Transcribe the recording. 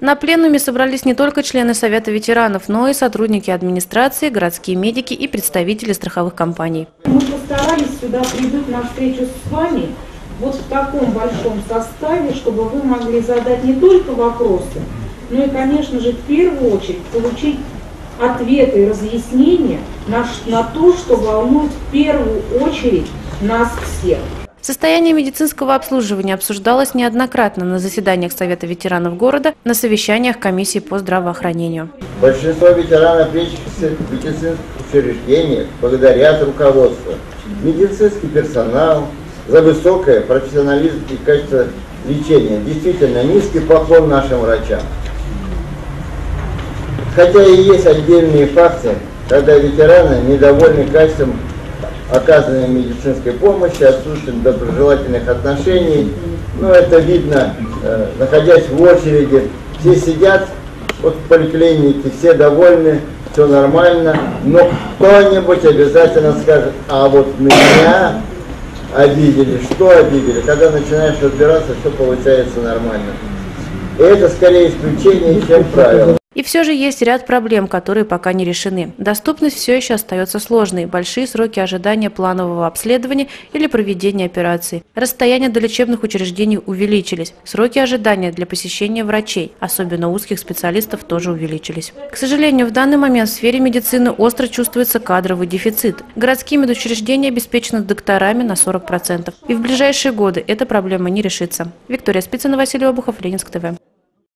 На пленуме собрались не только члены Совета ветеранов, но и сотрудники администрации, городские медики и представители страховых компаний. Мы постарались сюда придут на встречу с вами вот в таком большом составе, чтобы вы могли задать не только вопросы, но и, конечно же, в первую очередь получить ответы и разъяснения на, на то, что волнует в первую очередь нас всех. Состояние медицинского обслуживания обсуждалось неоднократно на заседаниях Совета ветеранов города, на совещаниях комиссии по здравоохранению. Большинство ветеранов лечащихся в медицинских учреждениях благодарят руководству, медицинский персонал за высокое профессионализм и качество лечения. Действительно, низкий поклон нашим врачам. Хотя и есть отдельные факты, когда ветераны недовольны качеством оказанной медицинской помощи, отсутствием доброжелательных отношений. Ну, это видно, э, находясь в очереди. Все сидят вот в поликлинике, все довольны, все нормально, но кто-нибудь обязательно скажет, а вот меня обидели, что обидели. Когда начинаешь разбираться, все получается нормально. И это скорее исключение, чем правило. И все же есть ряд проблем, которые пока не решены. Доступность все еще остается сложной, большие сроки ожидания планового обследования или проведения операции. Расстояния до лечебных учреждений увеличились. Сроки ожидания для посещения врачей, особенно узких специалистов, тоже увеличились. К сожалению, в данный момент в сфере медицины остро чувствуется кадровый дефицит. Городские медучреждения обеспечены докторами на 40%. И в ближайшие годы эта проблема не решится. Виктория Спицына, Василий Обухов, Ленинск ТВ.